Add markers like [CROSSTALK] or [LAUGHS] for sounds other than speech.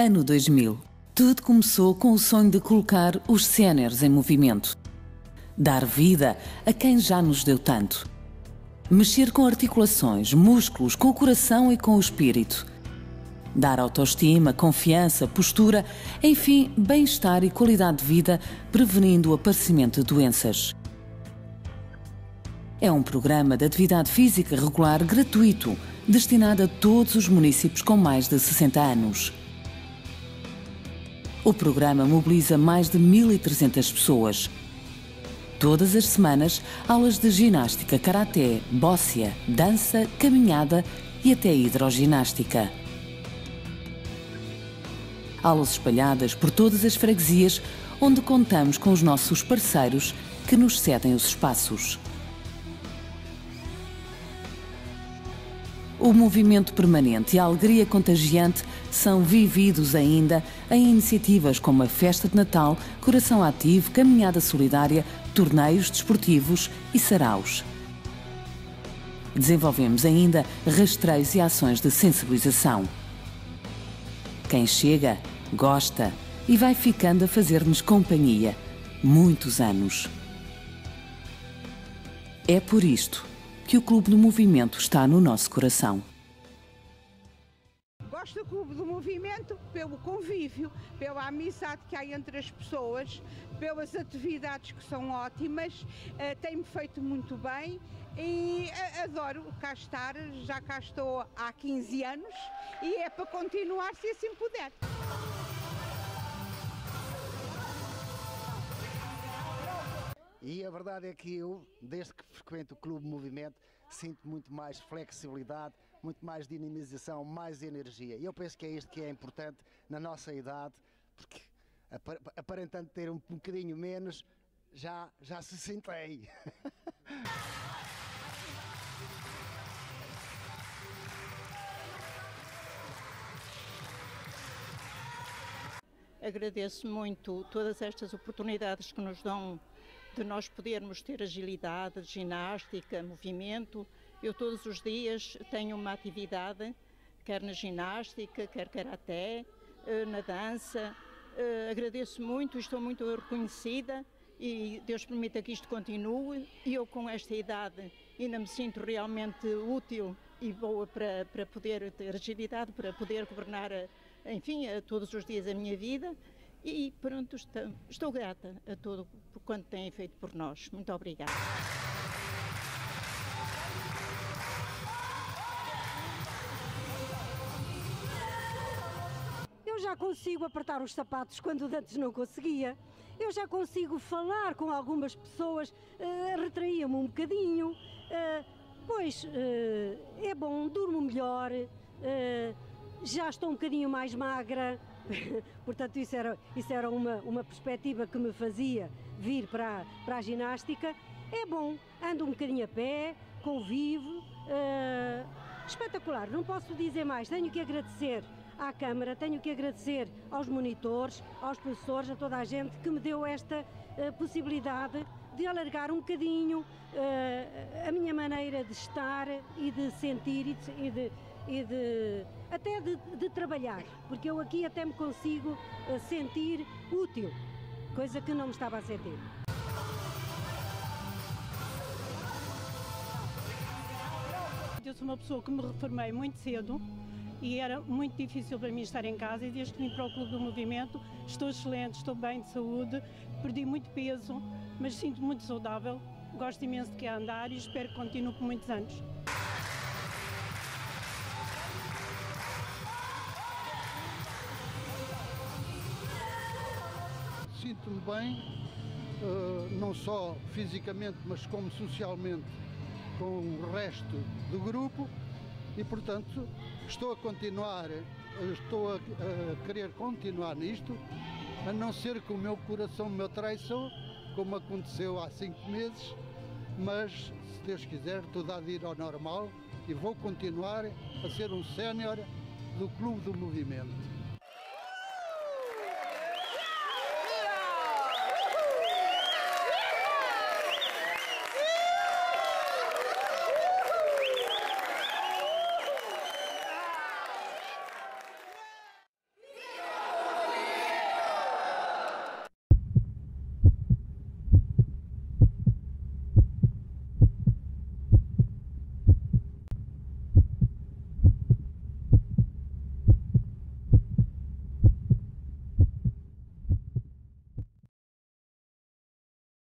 Ano 2000. Tudo começou com o sonho de colocar os séniores em movimento. Dar vida a quem já nos deu tanto. Mexer com articulações, músculos, com o coração e com o espírito. Dar autoestima, confiança, postura, enfim, bem-estar e qualidade de vida, prevenindo o aparecimento de doenças. É um programa de atividade física regular gratuito, destinado a todos os municípios com mais de 60 anos. O programa mobiliza mais de 1.300 pessoas. Todas as semanas, aulas de ginástica, karaté, bóssia, dança, caminhada e até hidroginástica. Aulas espalhadas por todas as freguesias, onde contamos com os nossos parceiros que nos cedem os espaços. O movimento permanente e a alegria contagiante são vividos ainda em iniciativas como a Festa de Natal, Coração Ativo, Caminhada Solidária, torneios desportivos e saraus. Desenvolvemos ainda rastreios e ações de sensibilização. Quem chega, gosta e vai ficando a fazer-nos companhia. Muitos anos. É por isto que o Clube do Movimento está no nosso coração. Gosto do Clube do Movimento pelo convívio, pela amizade que há entre as pessoas, pelas atividades que são ótimas, uh, tem-me feito muito bem e uh, adoro cá estar, já cá estou há 15 anos e é para continuar se assim puder. A verdade é que eu, desde que frequento o Clube Movimento, sinto muito mais flexibilidade, muito mais dinamização, mais energia. E eu penso que é isto que é importante na nossa idade, porque aparentando ter um bocadinho menos, já, já se sentei. [LAUGHS] Agradeço muito todas estas oportunidades que nos dão de nós podermos ter agilidade, ginástica, movimento. Eu todos os dias tenho uma atividade, quer na ginástica, quer karaté, eh, na dança. Eh, agradeço muito, estou muito reconhecida e Deus permita que isto continue. E eu, com esta idade, ainda me sinto realmente útil e boa para, para poder ter agilidade, para poder governar, enfim, todos os dias a minha vida. E pronto, estou, estou grata a todo por quanto têm feito por nós. Muito obrigada. Eu já consigo apertar os sapatos quando antes não conseguia. Eu já consigo falar com algumas pessoas, uh, retraía-me um bocadinho. Uh, pois uh, é bom, durmo melhor, já estou um bocadinho mais magra. [LAUGHS] Portanto, isso era, isso era uma, uma perspectiva que me fazia vir para, para a ginástica. É bom, ando um bocadinho a pé, convivo. Uh, espetacular, não posso dizer mais. Tenho que agradecer à Câmara, tenho que agradecer aos monitores, aos professores, a toda a gente que me deu esta uh, possibilidade de alargar um bocadinho uh, a minha maneira de estar e de sentir e de, e de, e de até de, de, trabalhar, porque eu aqui até me consigo uh, sentir útil, coisa que não me estava a sentir. Eu sou uma pessoa que me reformei muito cedo e era muito difícil para mim estar em casa e desde que vim para o Clube do Movimento estou excelente, estou bem de saúde, perdi muito peso, mas sinto muito saudável, gosto imenso de que andar e espero que continue por muitos anos. sinto-me bem, uh, não só fisicamente, mas como socialmente, com o resto do grupo e, portanto, estou a continuar, estou a, a querer continuar nisto, a não ser que o meu coração me traiçou, como aconteceu há cinco meses, mas, se Deus quiser, tudo há de ir ao normal e vou continuar a ser um sénior do Clube do Movimento.